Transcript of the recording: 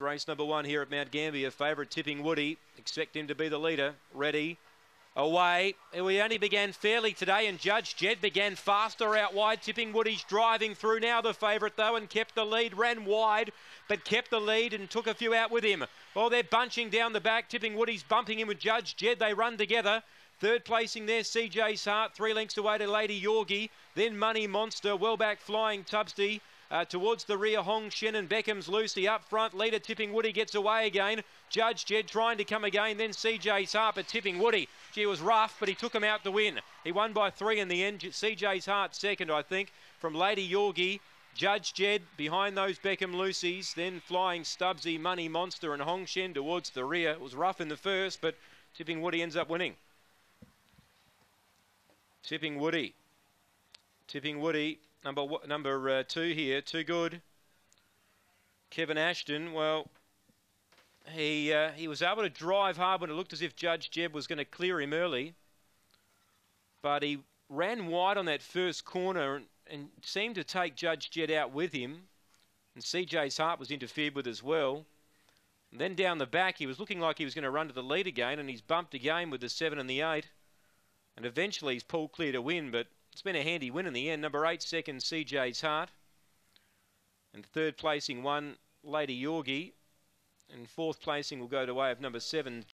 Race number one here at Mount Gambier. A favourite tipping Woody. Expect him to be the leader. Ready. Away. We only began fairly today, and Judge Jed began faster out wide. Tipping Woody's driving through now. The favourite though, and kept the lead. Ran wide, but kept the lead and took a few out with him. Oh, they're bunching down the back. Tipping Woody's bumping in with Judge Jed. They run together. Third placing there, CJ's Heart. Three lengths away to Lady Yorgie. Then Money Monster. Well back flying Tubsty. Uh, towards the rear, Hong Shen and Beckham's Lucy up front. Leader tipping Woody gets away again. Judge Jed trying to come again. Then CJ's Harper tipping Woody. It was rough, but he took him out to win. He won by three in the end. CJ's Heart second, I think, from Lady Yorgie. Judge Jed behind those Beckham Lucy's. Then flying Stubbsy, Money Monster and Hong Shen towards the rear. It was rough in the first, but tipping Woody ends up winning. Tipping Woody. Tipping Woody Number number uh, two here, too good. Kevin Ashton, well, he uh, he was able to drive hard when it looked as if Judge Jed was going to clear him early. But he ran wide on that first corner and, and seemed to take Judge Jed out with him. And CJ's heart was interfered with as well. And then down the back, he was looking like he was going to run to the lead again, and he's bumped again with the seven and the eight. And eventually he's pulled clear to win, but it's been a handy win in the end. Number eight, second, CJ's Heart. And third placing one, Lady Yorgie. And fourth placing will go to way of number seven,